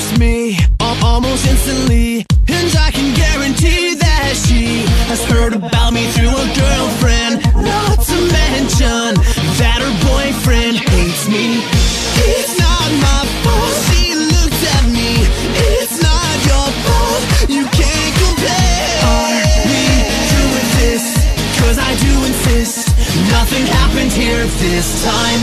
see. And I can guarantee that she has heard about me through a girlfriend. Not to mention that her boyfriend hates me. It's not my fault she looked at me. It's not your fault. You can't compare. Are we through with this? Cause I do insist. Nothing happened here this time.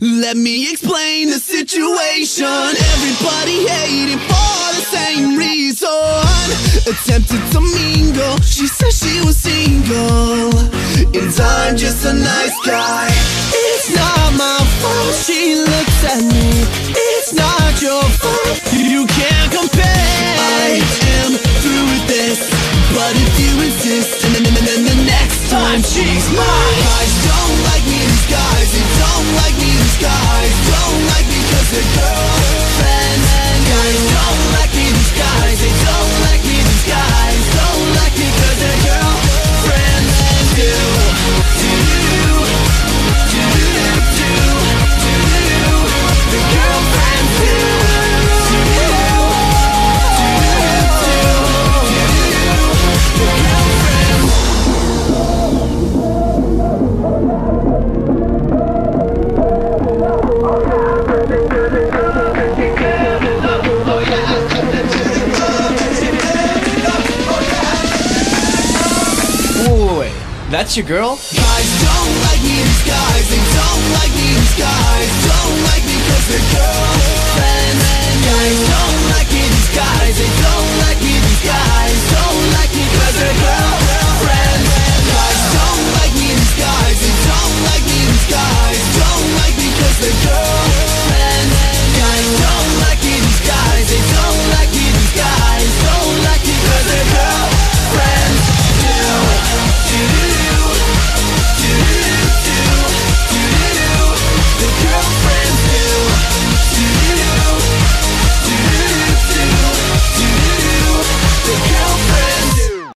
Let me explain the situation. Everybody hating for the same reason. Attempted to mingle. She said she was single. And I'm just a nice guy. It's not my fault. She looks at me. Me That's your girl? Guys don't like me, guys. They don't like me, guys. Don't